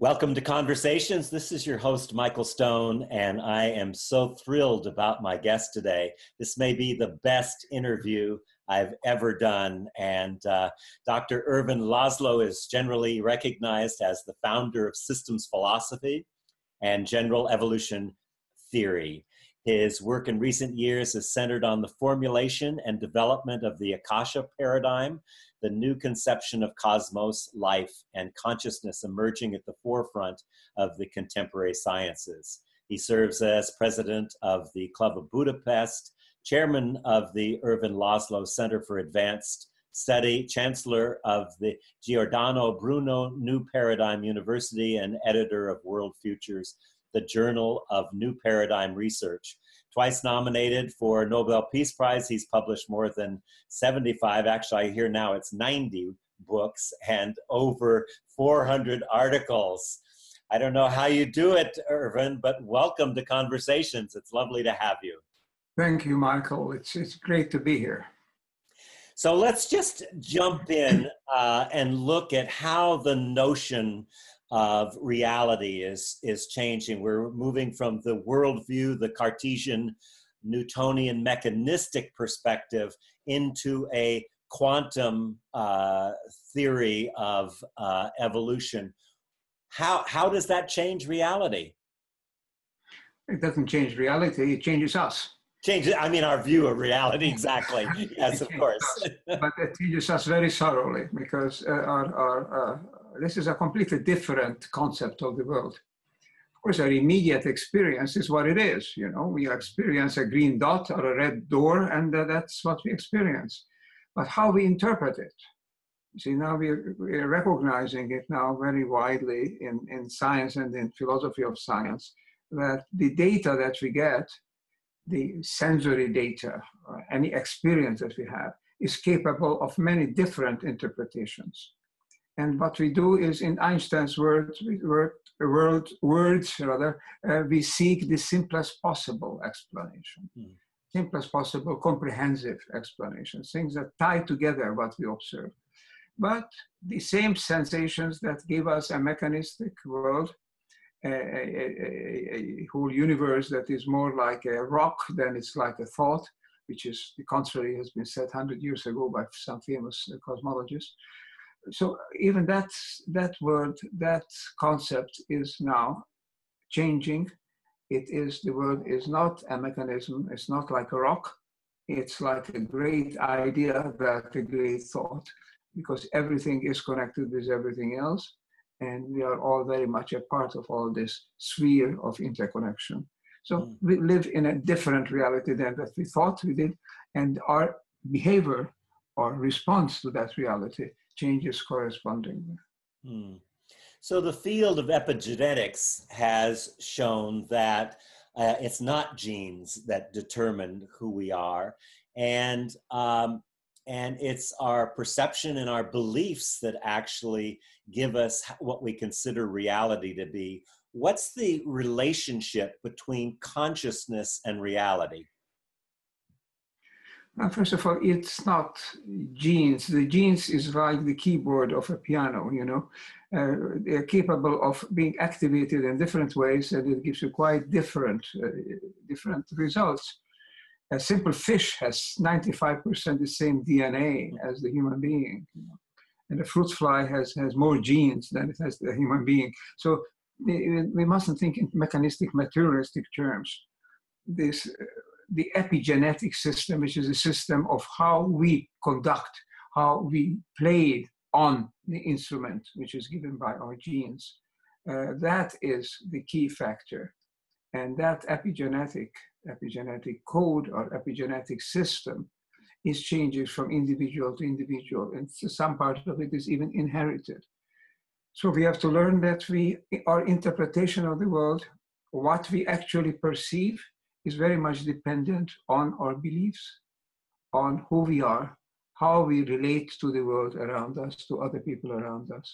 Welcome to Conversations. This is your host, Michael Stone, and I am so thrilled about my guest today. This may be the best interview I've ever done. And uh, Dr. Ervin Laszlo is generally recognized as the founder of systems philosophy and general evolution theory. His work in recent years is centered on the formulation and development of the Akasha paradigm, the new conception of cosmos, life, and consciousness emerging at the forefront of the contemporary sciences. He serves as president of the Club of Budapest, chairman of the Ervin Laszlo Center for Advanced Study, chancellor of the Giordano Bruno New Paradigm University, and editor of World Futures, the Journal of New Paradigm Research twice nominated for Nobel Peace Prize. He's published more than 75, actually, I hear now it's 90 books and over 400 articles. I don't know how you do it, Ervin, but welcome to Conversations. It's lovely to have you. Thank you, Michael. It's, it's great to be here. So let's just jump in uh, and look at how the notion of reality is is changing. We're moving from the worldview, the Cartesian, Newtonian, mechanistic perspective into a quantum uh, theory of uh, evolution. How how does that change reality? It doesn't change reality; it changes us. Changes. I mean, our view of reality. Exactly. yes, of course. Us, but it changes us very thoroughly because uh, our our uh, this is a completely different concept of the world. Of course, our immediate experience is what it is. You know, we experience a green dot or a red door, and uh, that's what we experience. But how we interpret it, see, now we're, we're recognizing it now very widely in, in science and in philosophy of science that the data that we get, the sensory data, any experience that we have, is capable of many different interpretations. And what we do is, in Einstein's words, word, word, words rather, uh, we seek the simplest possible explanation, mm. simplest possible comprehensive explanation, things that tie together what we observe. But the same sensations that give us a mechanistic world, a, a, a, a, whole universe that is more like a rock than it's like a thought, which is the contrary has been said 100 years ago by some famous cosmologists so even that that word that concept is now changing. It is the word is not a mechanism. It's not like a rock. It's like a great idea that a great thought because everything is connected with everything else and we are all very much a part of all this sphere of interconnection. So mm. we live in a different reality than that we thought we did and our behavior or response to that reality changes correspondingly. Hmm. So the field of epigenetics has shown that uh, it's not genes that determine who we are, and um, and it's our perception and our beliefs that actually give us what we consider reality to be. What's the relationship between consciousness and reality? Well, first of all, it's not genes. The genes is like the keyboard of a piano, you know. Uh, they're capable of being activated in different ways and it gives you quite different, uh, different results. A simple fish has 95% the same DNA as the human being. You know? And a fruit fly has, has more genes than it has the human being. So we mustn't think in mechanistic, materialistic terms. This the epigenetic system, which is a system of how we conduct, how we play on the instrument, which is given by our genes. Uh, that is the key factor. And that epigenetic, epigenetic code or epigenetic system is changes from individual to individual. And some part of it is even inherited. So we have to learn that we, our interpretation of the world, what we actually perceive, is very much dependent on our beliefs, on who we are, how we relate to the world around us, to other people around us.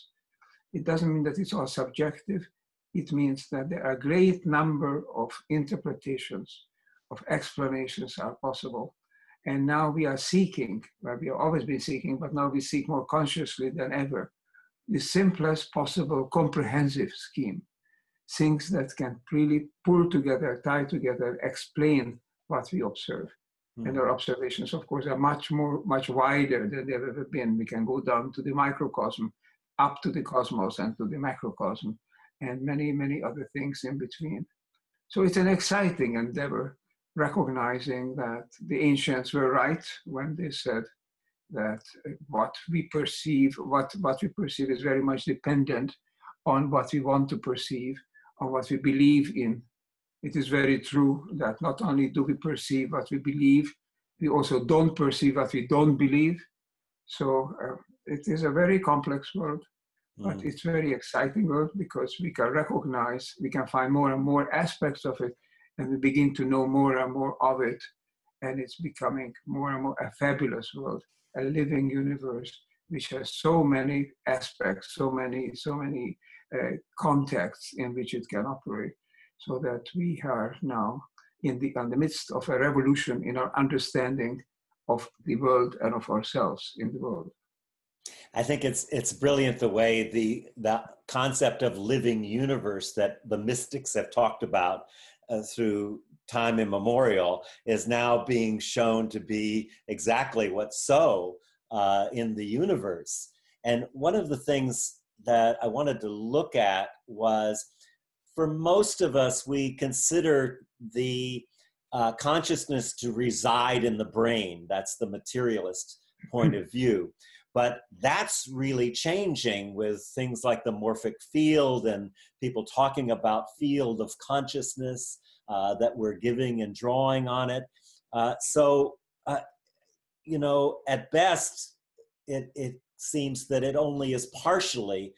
It doesn't mean that it's all subjective. It means that there are a great number of interpretations, of explanations are possible. And now we are seeking, well, we have always been seeking, but now we seek more consciously than ever the simplest possible comprehensive scheme. Things that can really pull together, tie together, explain what we observe. Mm-hmm. And our observations, of course, are much more, much wider than they've ever been. We can go down to the microcosm, up to the cosmos and to the macrocosm, and many, many other things in between. So it's an exciting endeavor, recognizing that the ancients were right when they said that what we perceive, what, what we perceive is very much dependent on what we want to perceive, on what we believe in. It is very true that not only do we perceive what we believe, we also don't perceive what we don't believe. So uh, it is a very complex world, but mm. it's very exciting world because we can recognize, we can find more and more aspects of it, and we begin to know more and more of it, and it's becoming more and more a fabulous world a living universe which has so many aspects, so many, so many contexts in which it can operate, so that we are now in the, in the midst of a revolution in our understanding of the world and of ourselves in the world. I think it's it's brilliant the way the the concept of living universe that the mystics have talked about uh, through time immemorial is now being shown to be exactly what's so uh, in the universe. And one of the things that I wanted to look at was for most of us, we consider the uh, consciousness to reside in the brain. That's the materialist point of view. But that's really changing with things like the morphic field and people talking about field of consciousness uh, that we're giving and drawing on it. Uh, so, uh, you know, at best, it, it seems that it only is partially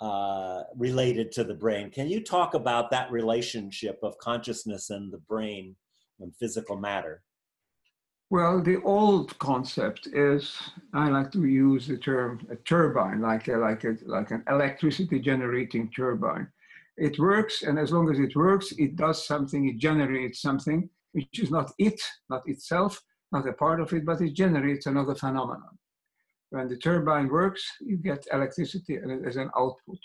uh, related to the brain. Can you talk about that relationship of consciousness and the brain and physical matter? Well, the old concept is I like to use the term a turbine, like a, like a, like an electricity generating turbine it works, and as long as it works, it does something, it generates something, which is not it, not itself, not a part of it, but it generates another phenomenon. When the turbine works, you get electricity as an output.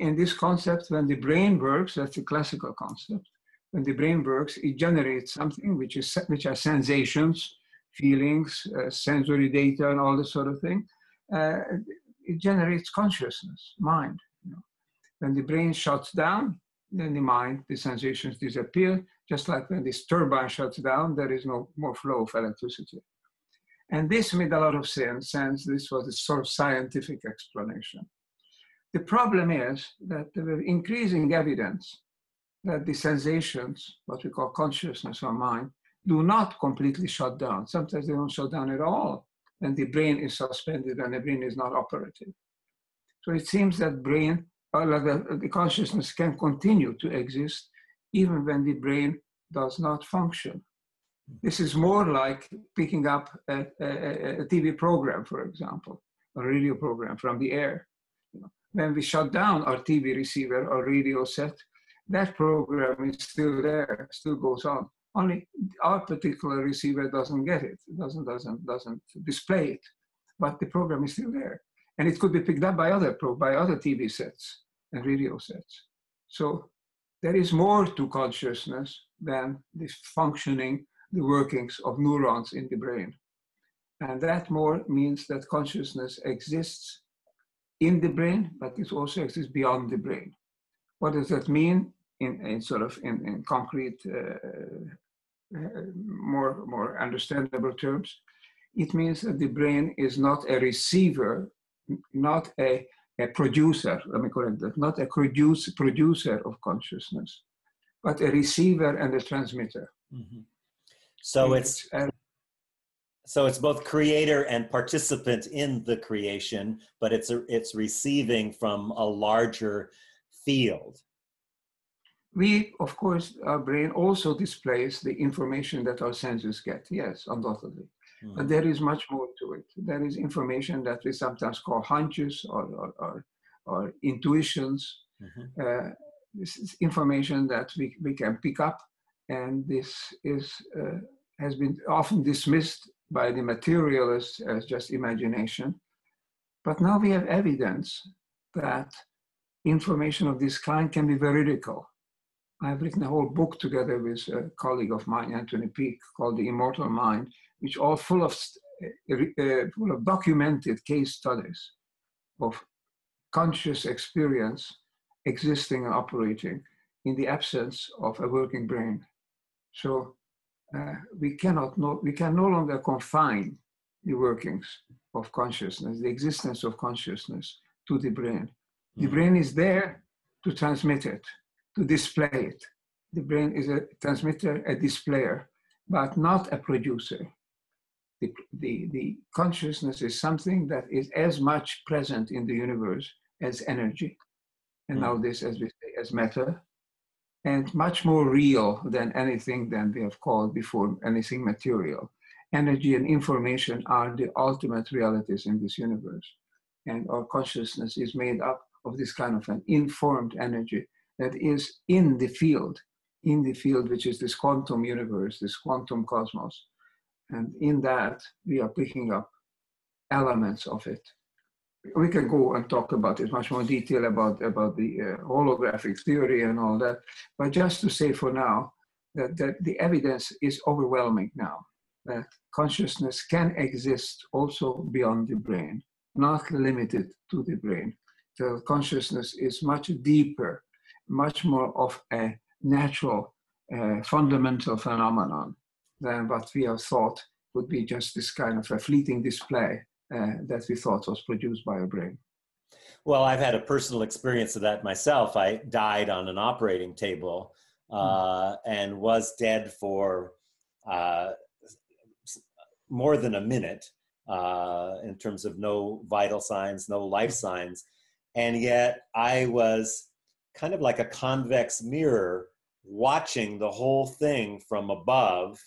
In this concept, when the brain works, that's a classical concept. When the brain works, it generates something which is which are sensations, feelings, uh, sensory data, and all this sort of thing. Uh, it generates consciousness, mind. When the brain shuts down, then the mind, the sensations disappear. Just like when this turbine shuts down, there is no more flow of electricity. And this made a lot of sense, this was a sort of scientific explanation. The problem is that there is increasing evidence that the sensations, what we call consciousness or mind, do not completely shut down. Sometimes they don't shut down at all, and the brain is suspended and the brain is not operative. So it seems that brain uh, or the, uh, the consciousness can continue to exist even when the brain does not function. This is more like picking up a, a, a TV program, for example, a radio program from the air. When we shut down our TV receiver or radio set, that program is still there, still goes on. Only our particular receiver doesn't get it, it doesn't, doesn't, doesn't display it, but the program is still there. And it could be picked up by other, pro, by other TV sets and radio sets. So there is more to consciousness than this functioning, the workings of neurons in the brain. And that more means that consciousness exists in the brain, but it also exists beyond the brain. What does that mean in, in sort of in, in concrete, uh, uh, more, more understandable terms? It means that the brain is not a receiver, not a a producer, let me correct that, not a produce, producer of consciousness, but a receiver and a transmitter. Mm-hmm. So it's, it's so it's both creator and participant in the creation, but it's a, it's receiving from a larger field. We, of course, our brain also displays the information that our senses get. Yes, undoubtedly. Mm. But there is much more to it. There is information that we sometimes call hunches or, or, or, or intuitions. Mm-hmm. Uh, this is information that we, we can pick up, and this is uh, has been often dismissed by the materialists as just imagination. But now we have evidence that information of this kind can be veridical. I've written a whole book together with a colleague of mine, Anthony Peake, called The Immortal Mind, which all full of, uh, full of documented case studies of conscious experience existing and operating in the absence of a working brain. So uh, we cannot no, we can no longer confine the workings of consciousness, the existence of consciousness to the brain. The mm-hmm. brain is there to transmit it, to display it. The brain is a transmitter, a displayer, but not a producer. The, the, the consciousness is something that is as much present in the universe as energy. And mm. now this, as we say, as matter, and much more real than anything that we have called before anything material. Energy and information are the ultimate realities in this universe. And our consciousness is made up of this kind of an informed energy that is in the field, in the field which is this quantum universe, this quantum cosmos. And in that, we are picking up elements of it we can go and talk about it much more detail about about the uh, holographic theory and all that. But just to say for now that, that the evidence is overwhelming now that consciousness can exist also beyond the brain not limited to the brain. The consciousness is much deeper much more of a natural uh, fundamental phenomenon than what we have thought would be just this kind of a fleeting display that we thought was produced by a brain. Well, I've had a personal experience of that myself. I died on an operating table uh, mm. and was dead for uh, more than a minute uh, in terms of no vital signs, no life hmm. signs. And yet I was kind of like a convex mirror watching the whole thing from above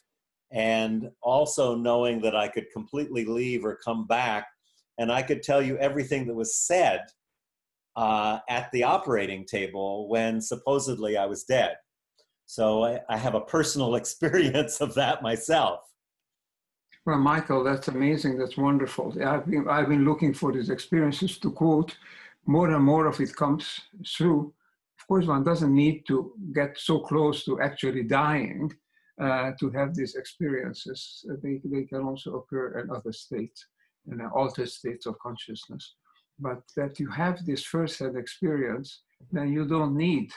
and also knowing that I could completely leave or come back, and I could tell you everything that was said uh, at the operating table when supposedly I was dead. So I, I have a personal experience of that myself. Well, Michael, that's amazing. That's wonderful. I've been, I've been looking for these experiences to quote. More and more of it comes through. Of course, one doesn't need to get so close to actually dying uh, to have these experiences. Uh, they, they can also occur in other states, in altered states of consciousness. But that you have this first-hand experience, then you don't need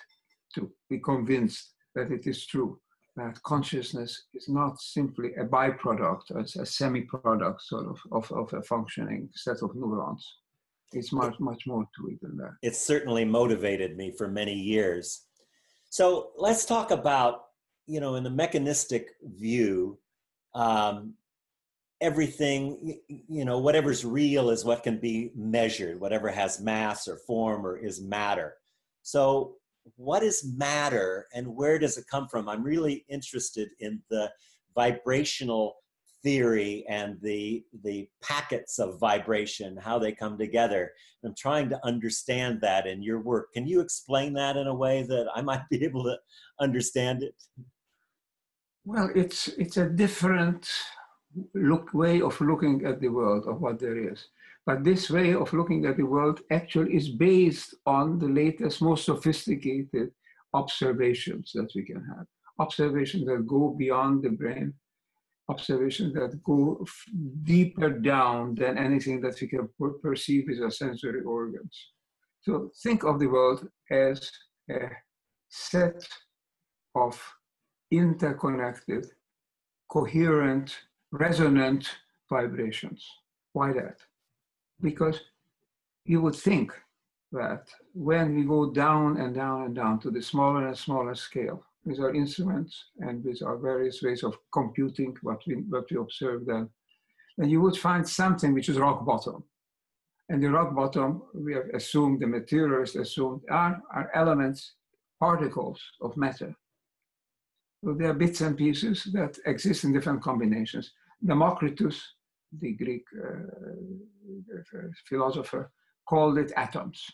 to be convinced that it is true. That consciousness is not simply a byproduct, it's a semi-product sort of, of, of a functioning set of neurons. It's much, much more to it than that. It certainly motivated me for many years. So let's talk about you know, in the mechanistic view, um, everything, you know, whatever's real is what can be measured, whatever has mass or form or is matter. So, what is matter and where does it come from? I'm really interested in the vibrational theory and the the packets of vibration how they come together i'm trying to understand that in your work can you explain that in a way that i might be able to understand it well it's it's a different look way of looking at the world of what there is but this way of looking at the world actually is based on the latest most sophisticated observations that we can have observations that go beyond the brain observations that go deeper down than anything that we can perceive with our sensory organs. So think of the world as a set of interconnected, coherent, resonant vibrations. Why that? Because you would think that when we go down and down and down to the smaller and smaller scale, with our instruments and with our various ways of computing what we, what we observe then, then you would find something which is rock bottom. And the rock bottom, we have assumed, the materialists assumed, are, are elements, particles of matter. They are bits and pieces that exist in different combinations. Democritus, the Greek uh, philosopher, called it atoms.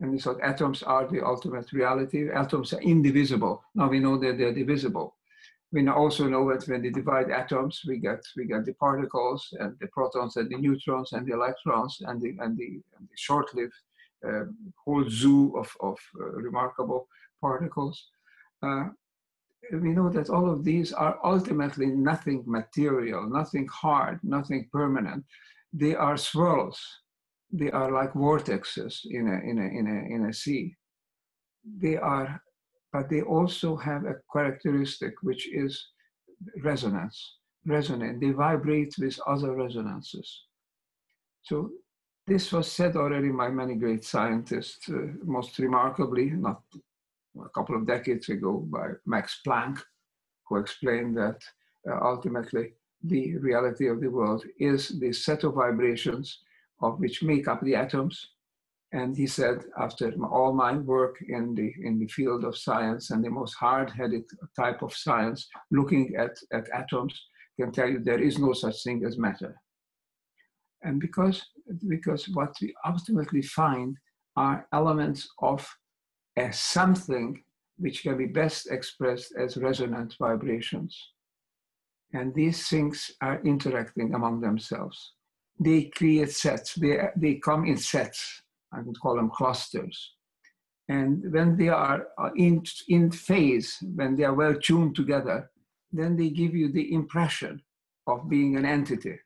And he thought atoms are the ultimate reality. Atoms are indivisible. Now we know that they're divisible. We also know that when they divide atoms, we get we get the particles and the protons and the neutrons and the electrons and the and the, and the short-lived uh, whole zoo of of uh, remarkable particles. Uh, we know that all of these are ultimately nothing material, nothing hard, nothing permanent. They are swirls. They are like vortexes in a, in a, in a, in a sea. They are, but they also have a characteristic which is resonance. Resonate. They vibrate with other resonances. So this was said already by many great scientists, uh, most remarkably, not a couple of decades ago by Max Planck, who explained that uh, ultimately the reality of the world is the set of vibrations of which make up the atoms. And he said, after all my work in the, in the field of science and the most hard-headed type of science, looking at, at atoms, can tell you there is no such thing as matter. And because, because what we ultimately find are elements of as something which can be best expressed as resonant vibrations. And these things are interacting among themselves. They create sets, they, they come in sets. I would call them clusters. And when they are in, in phase, when they are well tuned together, then they give you the impression of being an entity.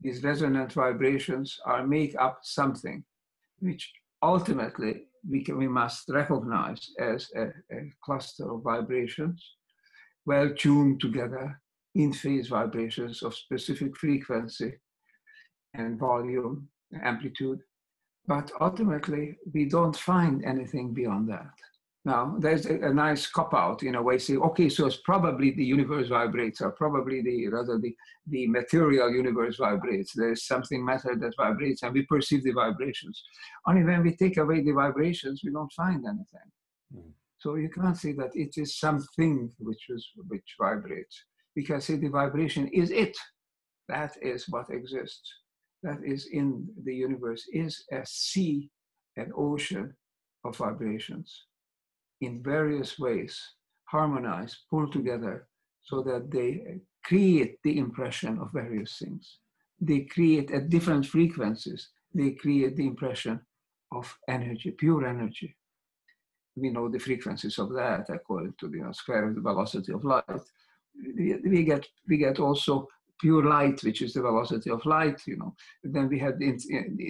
These resonant vibrations are make up something, which ultimately we, can, we must recognize as a, a cluster of vibrations well tuned together in phase vibrations of specific frequency and volume, amplitude. But ultimately, we don't find anything beyond that. Now, there's a, a nice cop out in a way, say, okay, so it's probably the universe vibrates, or probably the rather the, the material universe vibrates. There's something matter that vibrates, and we perceive the vibrations. Only when we take away the vibrations, we don't find anything. Mm. So you can't say that it is something which is which vibrates. We can say the vibration is it. That is what exists. That is in the universe is a sea, an ocean of vibrations in various ways harmonize, pull together so that they create the impression of various things. They create at different frequencies, they create the impression of energy, pure energy. We know the frequencies of that according to the you know, square of the velocity of light. We get, we get also pure light, which is the velocity of light, you know. then we have the,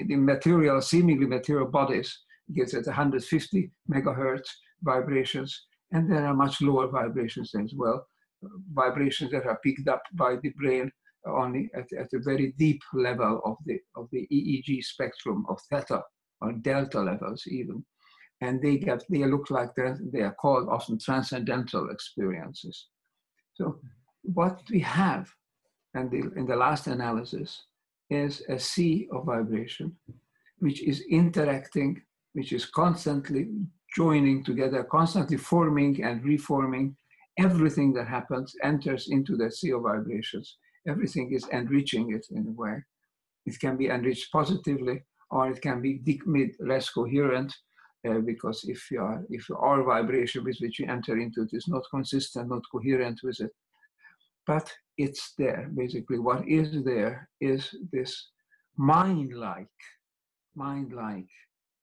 the material, seemingly material bodies, gets at 150 megahertz, vibrations, and there are much lower vibrations as well, vibrations that are picked up by the brain only at, at a very deep level of the, of the EEG spectrum of theta or delta levels even. And they get, they look like they are called often transcendental experiences. So what we have and the, in the last analysis is a sea of vibration, which is interacting, which is constantly joining together, constantly forming and reforming. Everything that happens enters into the sea of vibrations. Everything is enriching it in a way. It can be enriched positively, or it can be made less coherent, uh, because if you are, if our vibration with which you enter into it is not consistent, not coherent with it, but it's there. Basically, what is there is this mind-like, mind-like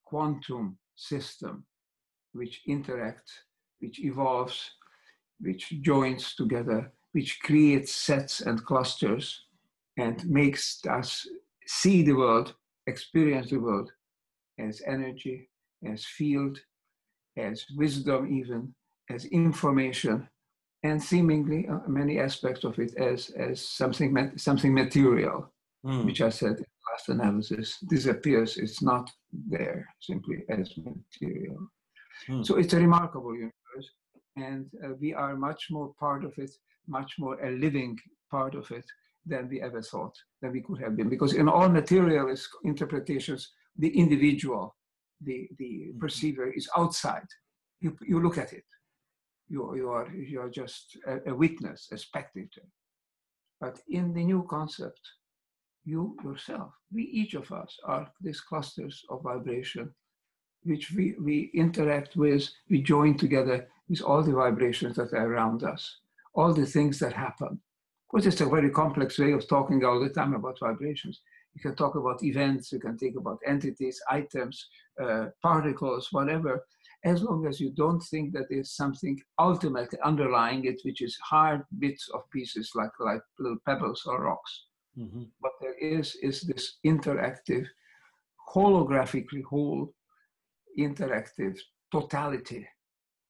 quantum system which interacts, which evolves, which joins together, which creates sets and clusters and makes us see the world, experience the world as energy, as field, as wisdom, even as information, and seemingly uh, many aspects of it as, as something, something material, mm. which I said in last analysis disappears. It's not there simply as material. Hmm. So it's a remarkable universe, and uh, we are much more part of it, much more a living part of it than we ever thought, than we could have been. Because in all materialist interpretations, the individual, the, the hmm. perceiver is outside. You, you look at it. You, you, are, you are just a, a witness, a spectator. But in the new concept, you yourself, we each of us are these clusters of vibration which we, we interact with, we join together with all the vibrations that are around us. all the things that happen. Of course, it's a very complex way of talking all the time about vibrations. You can talk about events, you can think about entities, items, uh, particles, whatever, as long as you don't think that there's something ultimately underlying it, which is hard bits of pieces like, like little pebbles or rocks. Mm-hmm. What there is, is this interactive, holographically whole, interactive totality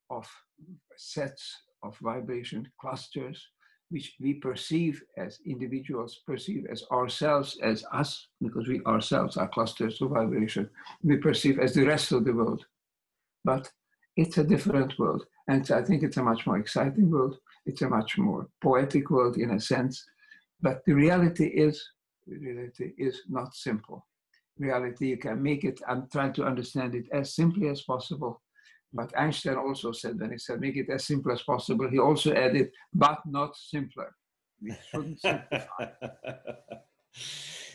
of sets of vibration clusters, which we perceive as individuals, perceive as ourselves, as us, because we ourselves are clusters of vibration. We perceive as the rest of the world. But it's a different world. And I think it's a much more exciting world. It's a much more poetic world in a sense. But the reality is, the reality is not simple. Reality, you can make it, I'm trying to understand it as simply as possible but Einstein also said, when he said, make it as simple as possible, he also added, but not simpler.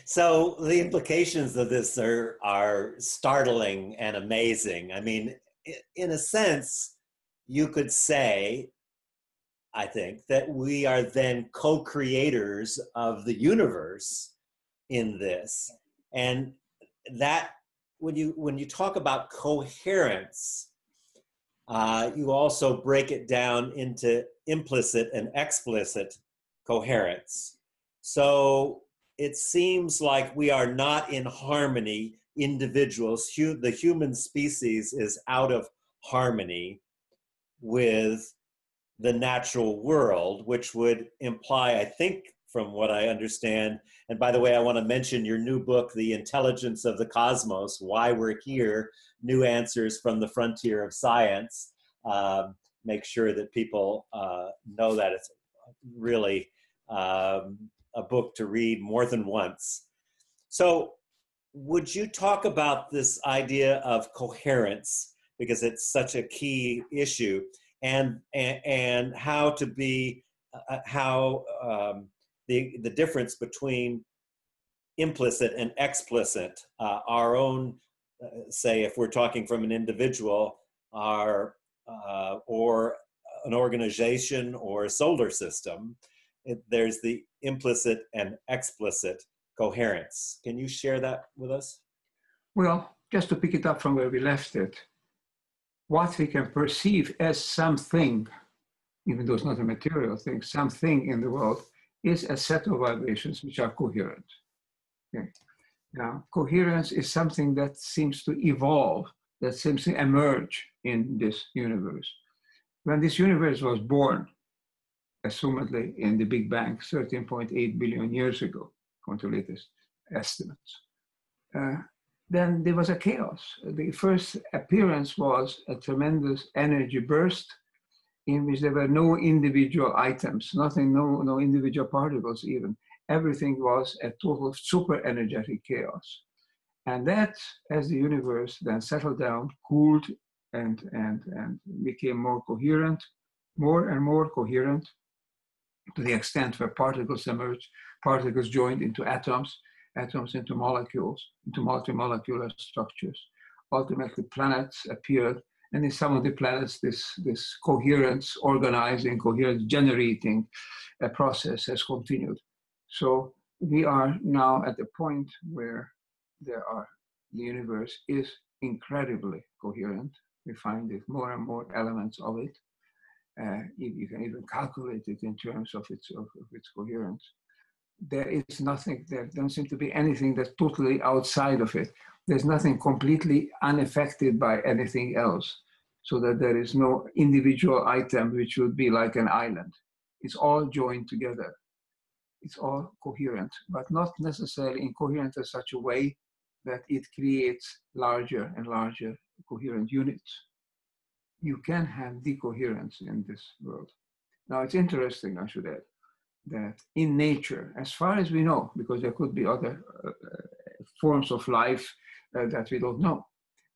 So the implications of this are, are startling and amazing. I mean, in a sense, you could say, I think, that we are then co creators of the universe in this. And that, when you, when you talk about coherence, uh, you also break it down into implicit and explicit coherence. So it seems like we are not in harmony, individuals, hu- the human species is out of harmony with the natural world, which would imply, I think, from what I understand. And by the way, I want to mention your new book, The Intelligence of the Cosmos Why We're Here New Answers from the Frontier of Science. Um, make sure that people uh, know that it's really um, a book to read more than once. So, would you talk about this idea of coherence because it's such a key issue and and, and how to be uh, how um, the, the difference between implicit and explicit, uh, our own, uh, say, if we're talking from an individual, our, uh, or an organization or a solar system, it, there's the implicit and explicit coherence. Can you share that with us? Well, just to pick it up from where we left it, what we can perceive as something, even though it's not a material thing, something in the world, is a set of vibrations which are coherent. Okay. Now, coherence is something that seems to evolve, that seems to emerge in this universe. When this universe was born, assumedly in the Big Bang, 13.8 billion years ago, according to latest estimates, uh, then there was a chaos. The first appearance was a tremendous energy burst in which there were no individual items, nothing, no, no individual particles even. Everything was a total super energetic chaos. And that, as the universe then settled down, cooled, and, and, and became more coherent, more and more coherent, to the extent where particles emerged, particles joined into atoms, atoms into molecules, into multi-molecular structures. Ultimately, planets appeared and in some of the planets, this, this coherence organizing, coherence generating uh, process has continued. So we are now at the point where there are, the universe is incredibly coherent. We find it more and more elements of it. Uh, you can even calculate it in terms of its, of, of its coherence. There is nothing, there doesn't seem to be anything that's totally outside of it. There's nothing completely unaffected by anything else so that there is no individual item which would be like an island. It's all joined together. It's all coherent, but not necessarily incoherent in such a way that it creates larger and larger coherent units. You can have decoherence in this world. Now, it's interesting, I should add, that in nature, as far as we know, because there could be other uh, forms of life uh, that we don't know,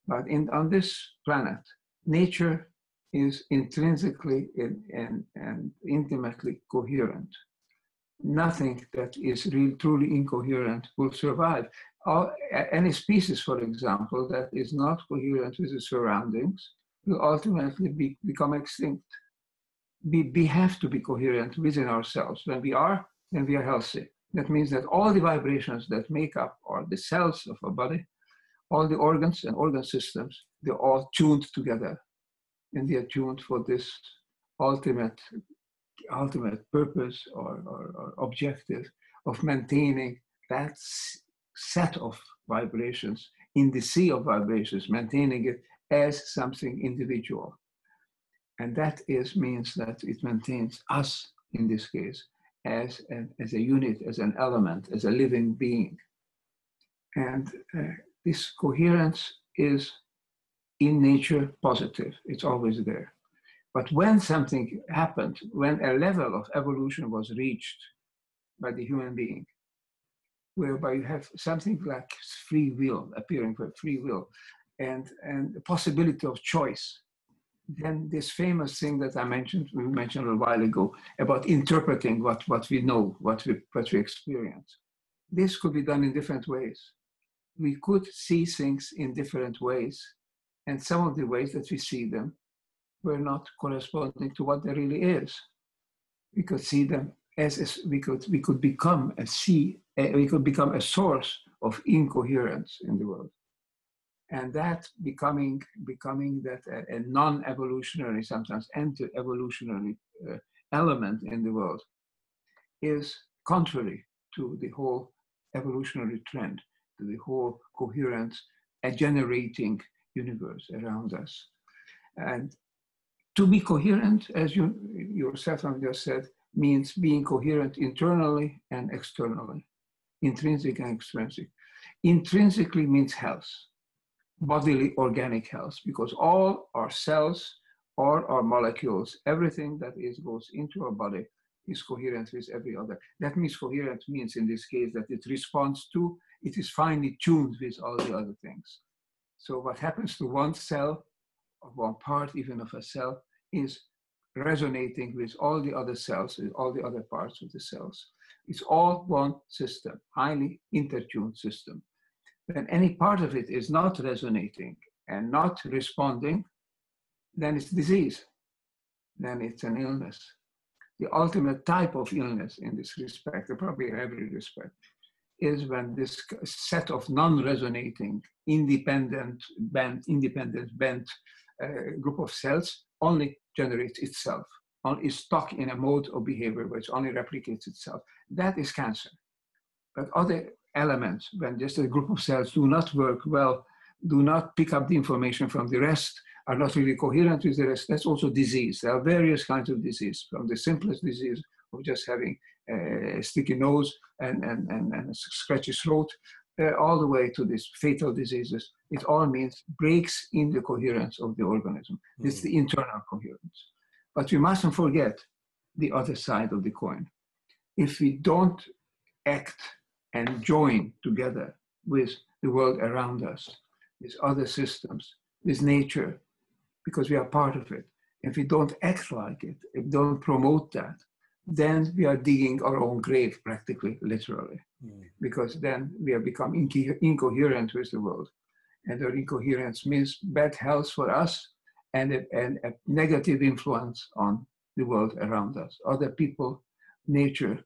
but in, on this planet, nature is intrinsically and, and intimately coherent. Nothing that is really truly incoherent will survive. All, any species, for example, that is not coherent with the surroundings will ultimately be, become extinct. we, we have to be coherent within ourselves. When we are, then we are healthy. That means that all the vibrations that make up or the cells of our body, all the organs and organ systems, they're all tuned together. And they are tuned for this ultimate, ultimate purpose or, or, or objective of maintaining that set of vibrations in the sea of vibrations, maintaining it as something individual. And that is means that it maintains us in this case as, as a unit, as an element, as a living being. And uh, this coherence is in nature positive, it's always there. But when something happened, when a level of evolution was reached by the human being, whereby you have something like free will appearing for free will and, and the possibility of choice, then this famous thing that I mentioned, we mentioned a while ago, about interpreting what, what we know, what we, what we experience. This could be done in different ways. We could see things in different ways, and some of the ways that we see them were not corresponding to what there really is. We could see them as, as we could we could become a see we could become a source of incoherence in the world and that becoming becoming that a, a non-evolutionary sometimes anti-evolutionary uh, element in the world is contrary to the whole evolutionary trend to the whole coherence, a generating universe around us and to be coherent as you yourself have just said means being coherent internally and externally, intrinsic and extrinsic. Intrinsically means health, bodily organic health, because all our cells, all our molecules, everything that is goes into our body is coherent with every other. That means coherent means in this case that it responds to, it is finely tuned with all the other things. So what happens to one cell, or one part even of a cell, is resonating with all the other cells, with all the other parts of the cells. It's all one system, highly intertuned system. When any part of it is not resonating and not responding, then it's disease. Then it's an illness. The ultimate type of illness in this respect, or probably every respect, is when this set of non-resonating, independent bent, independent bent uh, group of cells only generates itself, only is stuck in a mode of behavior which only replicates itself. That is cancer. But other elements, when just a group of cells do not work well, do not pick up the information from the rest, are not really coherent with the rest, that's also disease. There are various kinds of disease, from the simplest disease of just having a sticky nose and, and, and, and a scratchy throat, uh, all the way to these fatal diseases. It all means breaks in the coherence of the organism. Mm. It's the internal coherence. But we mustn't forget the other side of the coin. If we don't act and join together with the world around us, with other systems, with nature, because we are part of it, if we don't act like it, if we don't promote that, then we are digging our own grave, practically, literally, mm. because then we have become inco- incoherent with the world. And our incoherence means bad health for us and a, and a negative influence on the world around us, other people, nature,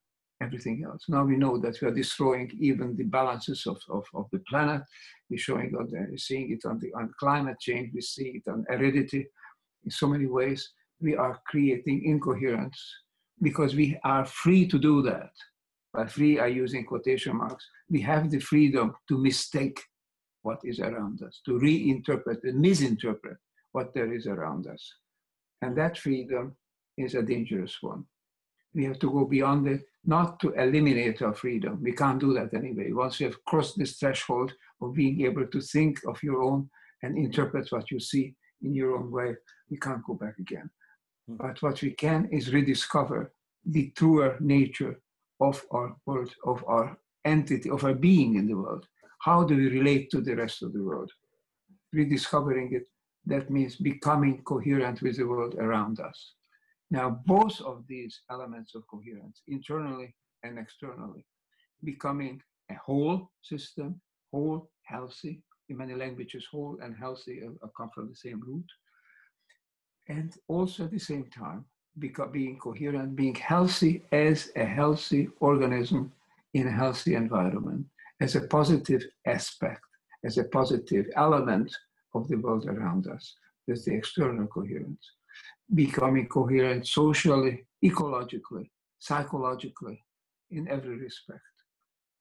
everything else. Now we know that we are destroying even the balances of, of, of the planet. We're showing on the, seeing it on, the, on climate change, we see it on heredity. In so many ways, we are creating incoherence because we are free to do that. By free, I use in quotation marks. We have the freedom to mistake what is around us, to reinterpret and misinterpret what there is around us. And that freedom is a dangerous one. We have to go beyond it, not to eliminate our freedom. We can't do that anyway. Once you have crossed this threshold of being able to think of your own and interpret what you see in your own way, you can't go back again. Hmm. But what we can is rediscover the truer nature of our world, of our entity, of our being in the world. How do we relate to the rest of the world? Rediscovering it, that means becoming coherent with the world around us. Now, both of these elements of coherence, internally and externally, becoming a whole system, whole, healthy, in many languages, whole and healthy come from the same root, and also at the same time being coherent, being healthy as a healthy organism in a healthy environment, as a positive aspect, as a positive element of the world around us. That's the external coherence. Becoming coherent socially, ecologically, psychologically, in every respect.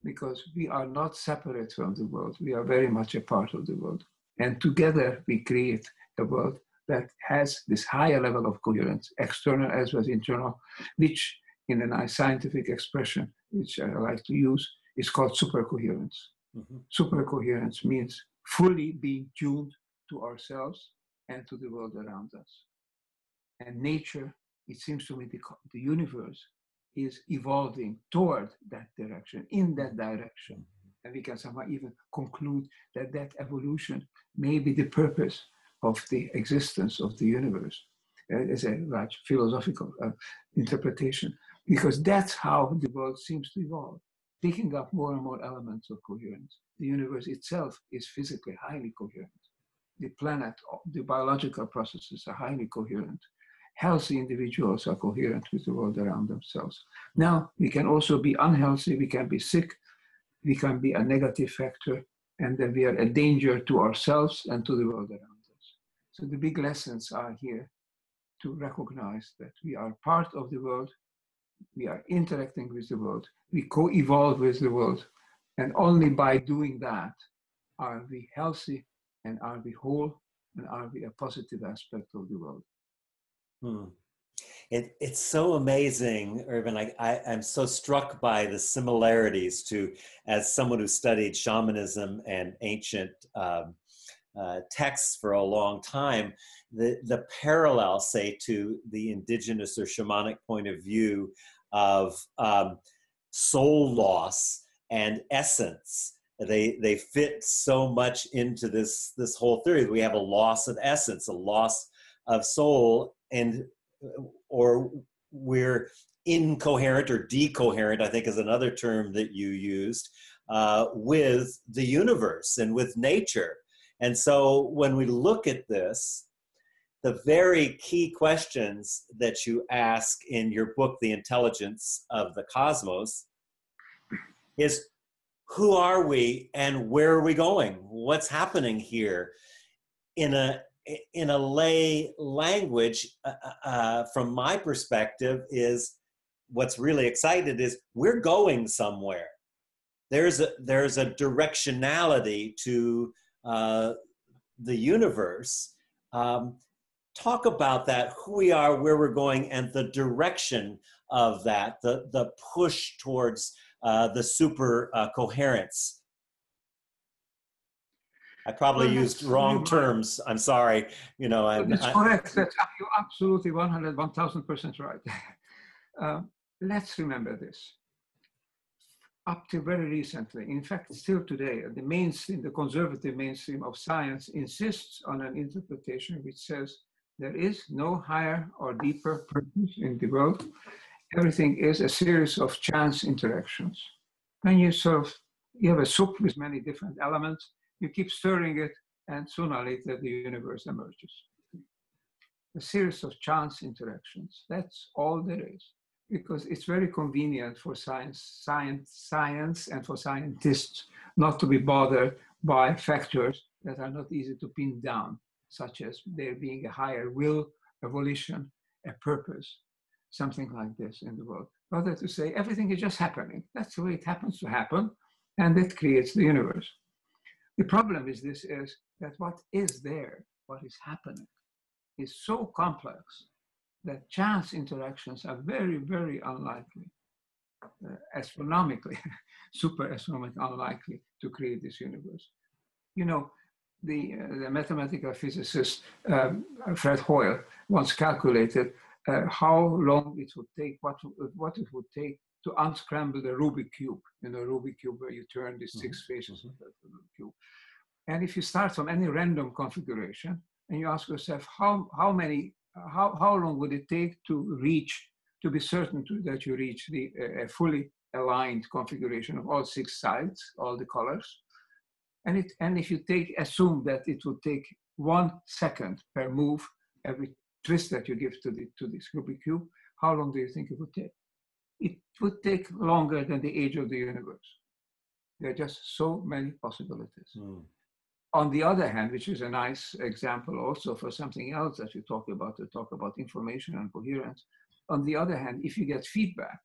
Because we are not separate from the world, we are very much a part of the world. And together we create a world that has this higher level of coherence, external as well as internal, which in a nice scientific expression, which I like to use, is called supercoherence. Mm-hmm. Supercoherence means fully being tuned to ourselves and to the world around us. And nature, it seems to me, the, the universe is evolving toward that direction, in that direction. Mm-hmm. And we can somehow even conclude that that evolution may be the purpose of the existence of the universe uh, as a large philosophical uh, interpretation, because that's how the world seems to evolve, picking up more and more elements of coherence. The universe itself is physically highly coherent. The planet, the biological processes are highly coherent. Healthy individuals are coherent with the world around themselves. Now, we can also be unhealthy, we can be sick, we can be a negative factor, and then we are a danger to ourselves and to the world around. So the big lessons are here to recognize that we are part of the world, we are interacting with the world, we co-evolve with the world, and only by doing that are we healthy and are we whole and are we a positive aspect of the world. Hmm. It, it's so amazing, Ervin. I, I, am so struck by the similarities to, as someone who studied shamanism and ancient um, uh, texts for a long time, the, the parallel, say, to the indigenous or shamanic point of view of um, soul loss and essence. They, they fit so much into this, this whole theory. We have a loss of essence, a loss of soul, and or we're incoherent or decoherent, I think is another term that you used, uh, with the universe and with nature. And so when we look at this, the very key questions that you ask in your book, The Intelligence of the Cosmos, is who are we and where are we going? What's happening here? In a in a lay language, uh, uh, uh from my perspective, is what's really excited is we're going somewhere. There's a there's a directionality to uh, the universe. Um, talk about that, who we are, where we're going, and the direction of that, the, the push towards uh, the super uh, coherence. I probably well, used wrong terms. I'm sorry. You know, I'm, that's I, correct. That's you're absolutely 100, 1000% right. Uh, let's remember this up to very recently, in fact, still today, the mainstream, the conservative mainstream of science insists on an interpretation which says there is no higher or deeper purpose in the world. Everything is a series of chance interactions. When you sort of, you have a soup with many different elements, you keep stirring it, and sooner or later the universe emerges. A series of chance interactions. That's all there is because it's very convenient for science, science, science and for scientists not to be bothered by factors that are not easy to pin down, such as there being a higher will, a volition, a purpose, something like this in the world. Rather to say everything is just happening. That's the way it happens to happen, and it creates the universe. The problem is this is that what is there, what is happening, is so complex that chance interactions are very, very unlikely, uh, astronomically, super astronomically unlikely to create this universe. You know, the, uh, the mathematical physicist um, Fred Hoyle once calculated uh, how long it would take, what, what it would take to unscramble the Rubik cube, you know, Rubik cube where you turn the 6 mm-hmm. faces of the cube. And if you start from any random configuration and you ask yourself how, how many how, how long would it take to reach, to be certain to, that you reach the uh, fully aligned configuration of all six sides, all the colors? And, it, and if you take, assume that it would take one second per move every twist that you give to, the, to this Rubik Cube, how long do you think it would take? It would take longer than the age of the universe. There are just so many possibilities. Mm. On the other hand, which is a nice example also for something else that you talk about, to talk about information and coherence. On the other hand, if you get feedback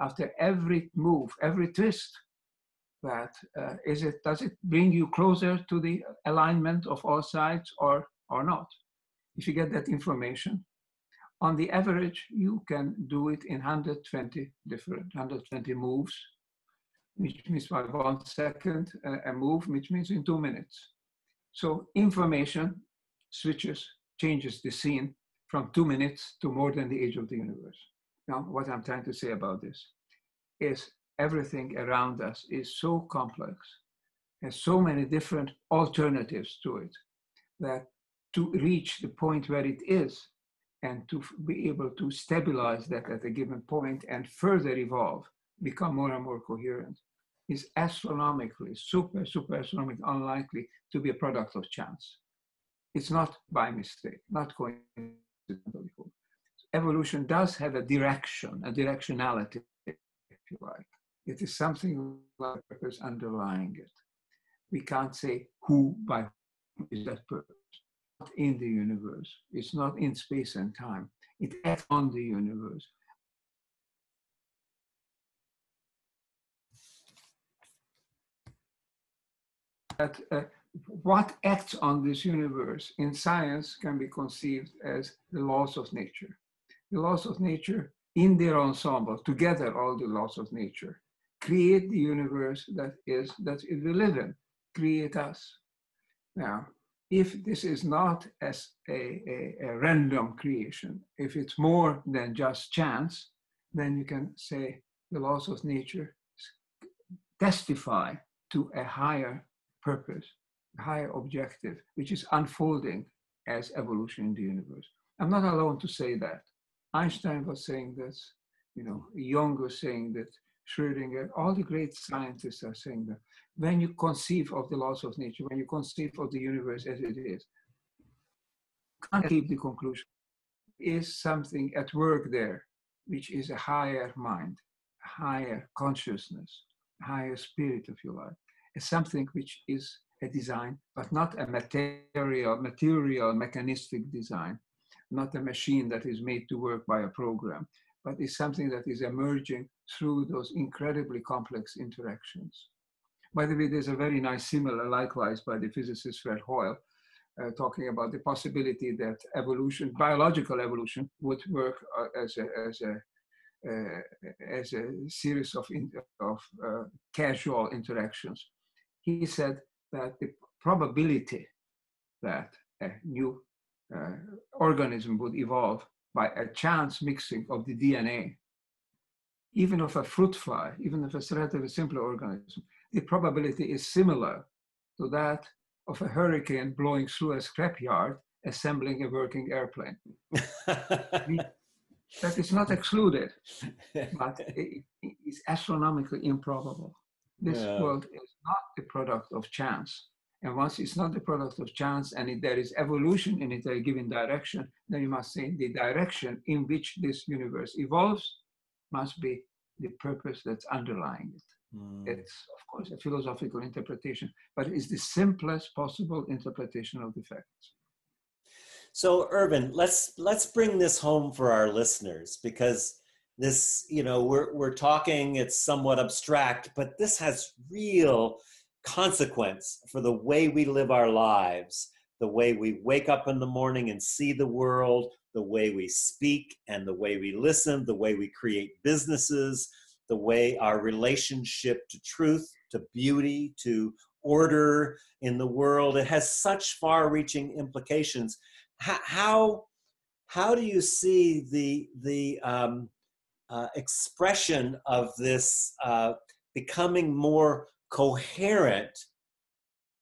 after every move, every twist, that uh, is it does it bring you closer to the alignment of all sides or or not if you get that information on the average you can do it in 120 different 120 moves which means by one second uh, a move which means in two minutes so information switches changes the scene from two minutes to more than the age of the universe. Now what i'm trying to say about this is everything around us is so complex, has so many different alternatives to it, that to reach the point where it is and to be able to stabilize that at a given point and further evolve, become more and more coherent, is astronomically, super, super astronomically unlikely to be a product of chance. It's not by mistake, not coincidentally. Evolution does have a direction, a directionality, if you like. It is something like purpose underlying it. We can't say who by who is that purpose. Not in the universe. It's not in space and time. It acts on the universe. That uh, what acts on this universe in science can be conceived as the laws of nature. The laws of nature in their ensemble, together all the laws of nature, create the universe that is that we live in, create us. Now, if this is not as a, a, a, random creation, if it's more than just chance, then you can say the laws of nature testify to a higher purpose, higher objective, which is unfolding as evolution in the universe. I'm not alone to say that. Einstein was saying this, you know, Jung was saying that Schrödinger, all the great scientists are saying that when you conceive of the laws of nature, when you conceive of the universe as it is, can't keep the conclusion. Is something at work there, which is a higher mind, higher consciousness, higher spirit, if you like. Something which is a design, but not a material, material, mechanistic design, not a machine that is made to work by a program, but is something that is emerging through those incredibly complex interactions. By the way, there's a very nice similar, likewise, by the physicist Fred Hoyle, uh, talking about the possibility that evolution, biological evolution, would work uh, as a, as a uh, as a series of, in, of uh, casual interactions. He said that the probability that a new uh, organism would evolve by a chance mixing of the DNA even of a fruit fly, even if it's a relatively simple organism, the probability is similar to that of a hurricane blowing through a scrapyard, assembling a working airplane. that is not excluded, but it is astronomically improbable. This yeah. world is not the product of chance. And once it's not the product of chance and it, there is evolution in it, a given direction, then you must say the direction in which this universe evolves must be the purpose that's underlying it. Mm. It's, of course, a philosophical interpretation, but it's the simplest possible interpretation of the facts. So, Ervin, let's let's bring this home for our listeners because this, you know, we're we're talking. It's somewhat abstract, but this has real consequence for the way we live our lives, the way we wake up in the morning and see the world, the way we speak and the way we listen, the way we create businesses, the way our relationship to truth, to beauty, to order in the world. It has such far reaching implications. How, how do you see the, the um, uh, expression of this uh, becoming more coherent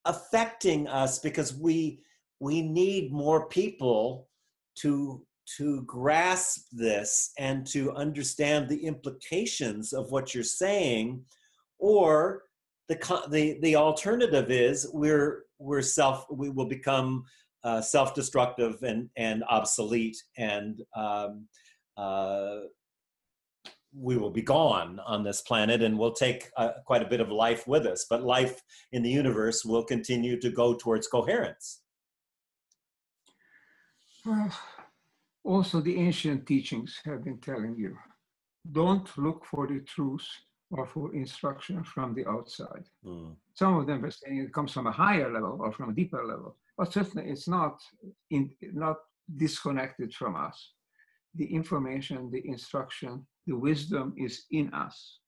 affecting us because we we need more people to to grasp this and to understand the implications of what you're saying or the the the alternative is we're we're self we will become uh, self-destructive and and obsolete, and um, uh, we will be gone on this planet, and we'll take uh, quite a bit of life with us. But life in the universe will continue to go towards coherence. Well, also the ancient teachings have been telling you, don't look for the truth or for instruction from the outside. Mm. Some of them are saying it comes from a higher level or from a deeper level, but certainly it's not in, not disconnected from us. The information, the instruction, the wisdom is in us.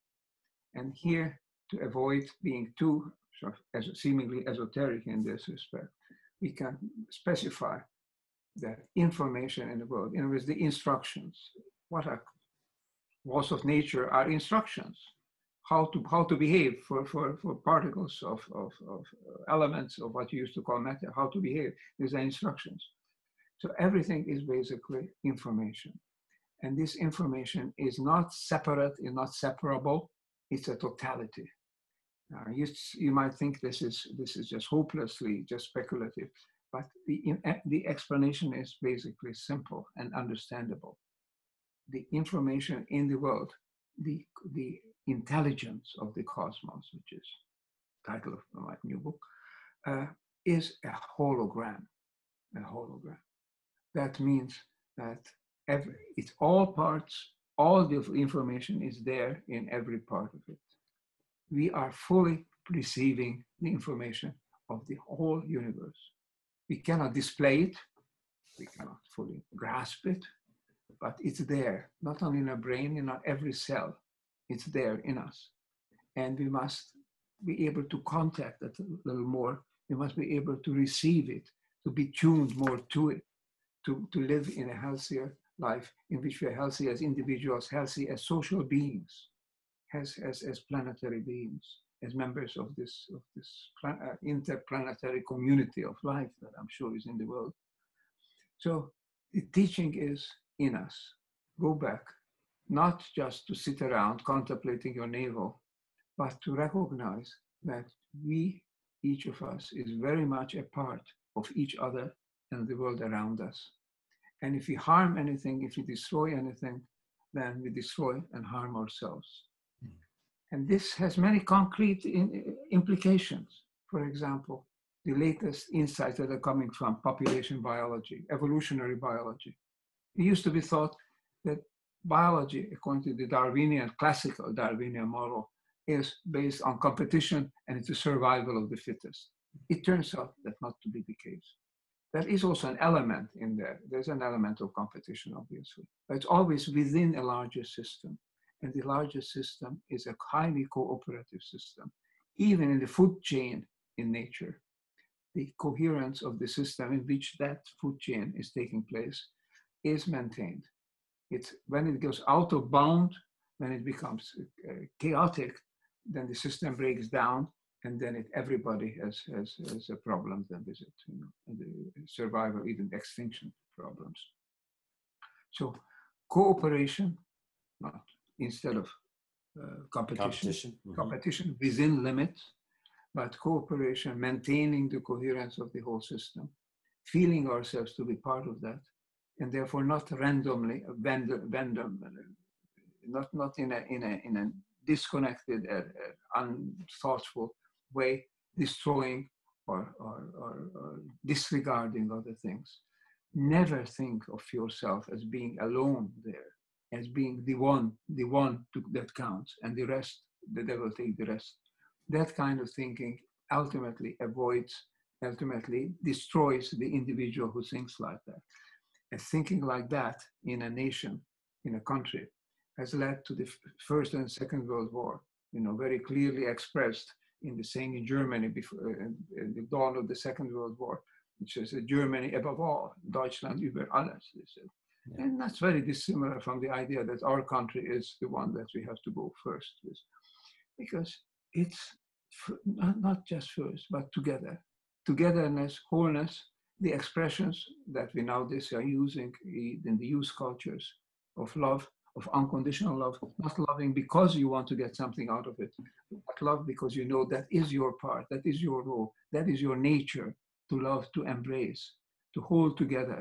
And here, to avoid being too sort of, seemingly esoteric in this respect, we can specify that information in the world. In other words, the instructions. What are laws of nature are instructions how to how to behave for for, for particles of, of, of elements of what you used to call matter how to behave these are instructions so everything is basically information and this information is not separate is not separable it's a totality uh, you, you might think this is this is just hopelessly just speculative but the, the explanation is basically simple and understandable the information in the world the, the intelligence of the cosmos, which is title of my new book, uh, is a hologram. A hologram. That means that every, it's all parts, all the information is there in every part of it. We are fully receiving the information of the whole universe. We cannot display it, we cannot fully grasp it, but it's there, not only in our brain, in our every cell. It's there in us. And we must be able to contact it a little more. We must be able to receive it, to be tuned more to it, to, to live in a healthier life in which we are healthy as individuals, healthy as social beings, as, as, as planetary beings, as members of this, of this plan, uh, interplanetary community of life that I'm sure is in the world. So the teaching is in us. Go back, not just to sit around contemplating your navel, but to recognize that we, each of us, is very much a part of each other and the world around us. And if we harm anything, if we destroy anything, then we destroy and harm ourselves. Mm. And this has many concrete in, implications. For example, the latest insights that are coming from population biology, evolutionary biology. It used to be thought that biology, according to the Darwinian, classical Darwinian model, is based on competition and it's the survival of the fittest. It turns out that not to be the case. There is also an element in there. There's an element of competition, obviously, but it's always within a larger system. And the larger system is a highly cooperative system. Even in the food chain in nature, the coherence of the system in which that food chain is taking place is maintained. It's when it goes out of bound, when it becomes uh, chaotic, then the system breaks down, and then it, everybody has, has, has a problem then with it, you know, the survival, even extinction problems. So cooperation, not instead of uh, competition, competition. Mm -hmm. competition within limits, but cooperation, maintaining the coherence of the whole system, feeling ourselves to be part of that, and therefore not randomly, random, not, not in, a, in, a, in a disconnected, uh, uh, unthoughtful way, destroying or, or, or, or disregarding other things. Never think of yourself as being alone there, as being the one, the one to, that counts, and the rest, the devil take the rest. That kind of thinking ultimately avoids, ultimately destroys the individual who thinks like that. And thinking like that in a nation, in a country, has led to the First and Second World War, you know, very clearly expressed in the saying in Germany before uh, in the dawn of the Second World War, which is uh, Germany above all, Deutschland über alles, they said. Yeah. And that's very dissimilar from the idea that our country is the one that we have to go first with. Because it's not, not just first, but together. Togetherness, wholeness, the expressions that we nowadays are using in the youth cultures of love, of unconditional love, not loving because you want to get something out of it, but love because you know that is your part, that is your role, that is your nature to love, to embrace. to hold together,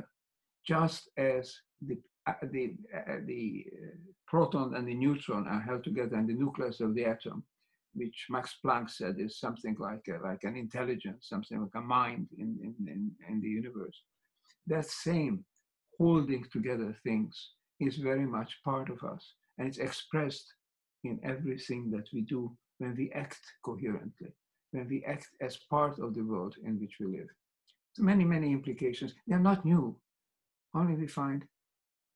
just as the, uh, the, uh, the proton and the neutron are held together in the nucleus of the atom, which Max Planck said is something like, a, like an intelligence, something like a mind in, in, in, in the universe. That same holding together things is very much part of us, and it's expressed in everything that we do when we act coherently, when we act as part of the world in which we live. So many, many implications. They're not new. Only we find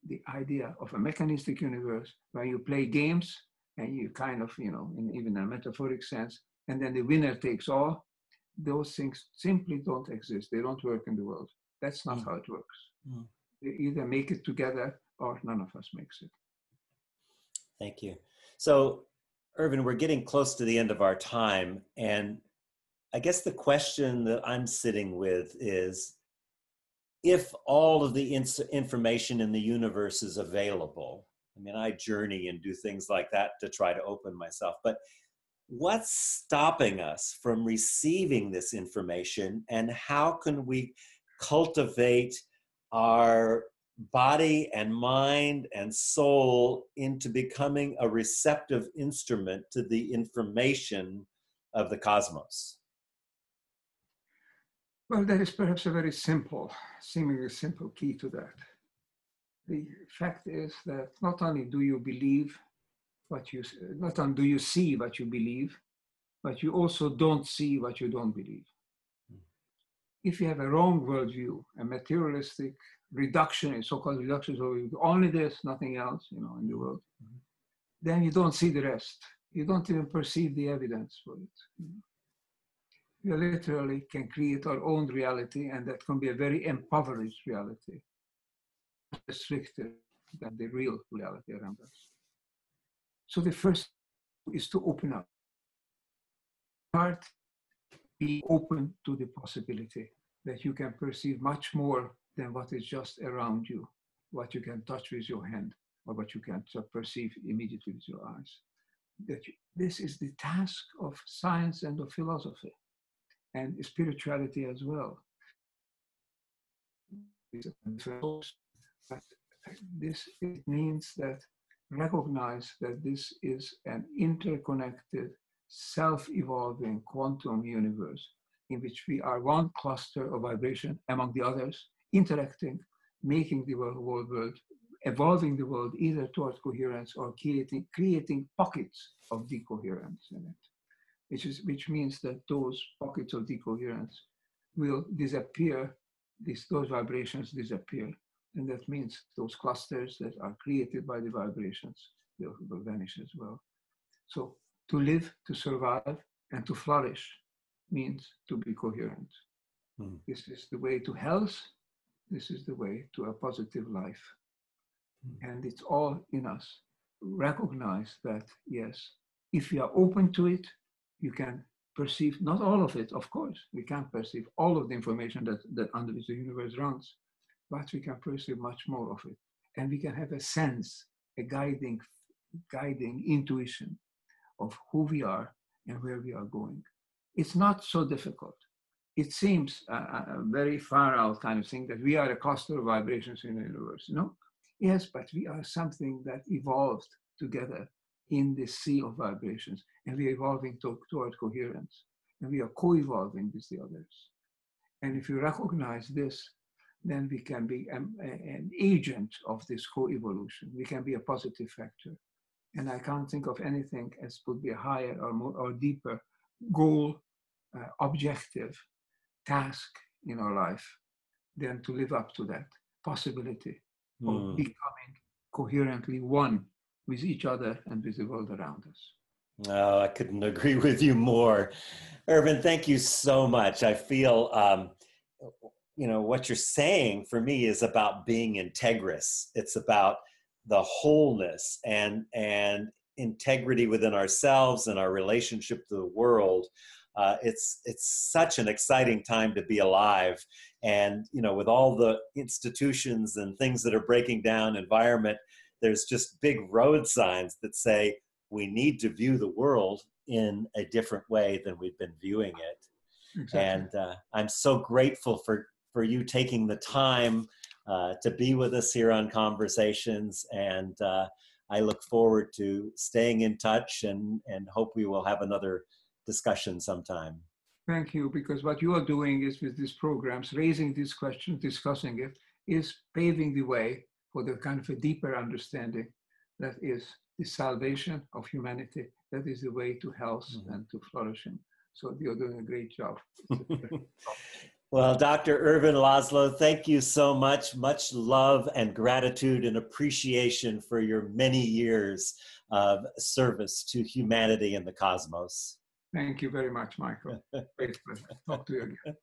the idea of a mechanistic universe where you play games and you kind of, you know, in even a metaphoric sense, and then the winner takes all. Those things simply don't exist. They don't work in the world. That's not mm. how it works. Mm. They either make it together or none of us makes it. Thank you. So, Ervin, we're getting close to the end of our time. And I guess the question that I'm sitting with is if all of the ins- information in the universe is available, I mean, I journey and do things like that to try to open myself, but what's stopping us from receiving this information and how can we cultivate our body and mind and soul into becoming a receptive instrument to the information of the cosmos? Well, there is perhaps a very simple, seemingly simple key to that. The fact is that not only do you believe what you, not only do you see what you believe, but you also don't see what you don't believe. Hmm. If you have a wrong worldview, a materialistic, reductionist, so-called reductionist, only this, nothing else, you know, in the world, mm-hmm. then you don't see the rest. You don't even perceive the evidence for it. We literally can create our own reality, and that can be a very impoverished reality, restricted than the real reality around us. So the first is to open up. Heart, be open to the possibility that you can perceive much more than what is just around you, what you can touch with your hand, or what you can perceive immediately with your eyes. That you, this is the task of science and of philosophy and spirituality as well. But this it means that recognize that this is an interconnected, self-evolving quantum universe in which we are one cluster of vibration among the others, interacting, making the whole world, evolving the world either towards coherence or creating, creating pockets of decoherence in it, which, is, which means that those pockets of decoherence will disappear, these, those vibrations disappear. And that means those clusters that are created by the vibrations will, will vanish as well. So to live, to survive, and to flourish means to be coherent. Mm. This is the way to health this is the way to a positive life. Hmm. And it's all in us. Recognize that, yes, if you are open to it, you can perceive not all of it, of course. We can't perceive all of the information that, that under which the universe runs, but we can perceive much more of it. And we can have a sense, a guiding, guiding intuition of who we are and where we are going. It's not so difficult it seems a, a, very far out kind of thing that we are a cluster of vibrations in the universe. No, yes, but we are something that evolved together in this sea of vibrations, and we are evolving to, toward coherence, and we are co-evolving with the others. And if you recognize this, then we can be an, an agent of this co-evolution. We can be a positive factor. And I can't think of anything as could be a higher or more or deeper goal, uh, objective task in our life than to live up to that possibility mm. of hmm. becoming coherently one with each other and with the world around us. Oh, I couldn't agree with you more. Ervin, thank you so much. I feel, um, you know, what you're saying for me is about being integrous. It's about the wholeness and, and integrity within ourselves and our relationship to the world uh, it's it's such an exciting time to be alive and you know with all the institutions and things that are breaking down environment there's just big road signs that say we need to view the world in a different way than we've been viewing it exactly. and uh, i'm so grateful for for you taking the time uh, to be with us here on Conversations. And uh, I look forward to staying in touch and, and hope we will have another discussion sometime. Thank you, because what you are doing is with these programs, raising these questions, discussing it, is paving the way for the kind of a deeper understanding that is the salvation of humanity. That is the way to health mm-hmm. and to flourishing. So you're doing a great job. well, Dr. Ervin Laszlo, thank you so much. Much love and gratitude and appreciation for your many years of service to humanity and the cosmos. Thank you very much, Michael. Great pleasure. Talk to you again.